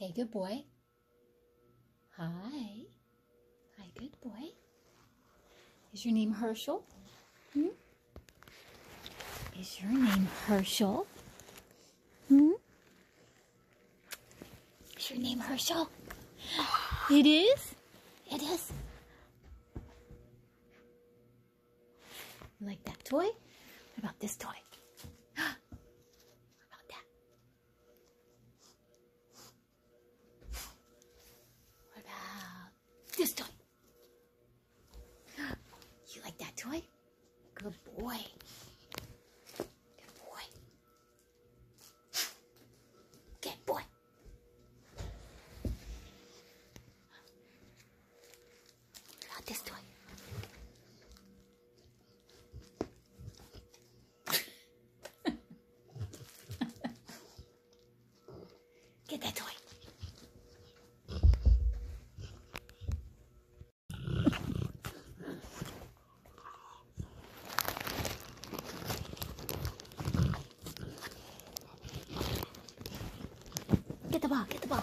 Okay, good boy. Hi. Hi, good boy. Is your name Herschel? Hmm? Is your name Herschel? Hmm? Is your name Herschel? It is? It is. You like that toy? What about this toy? what about that? What about toy? You like that toy? Good boy. Good boy. Good boy. What about this toy? Get that toy. ば開けてば